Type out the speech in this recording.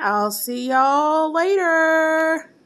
I'll see y'all later.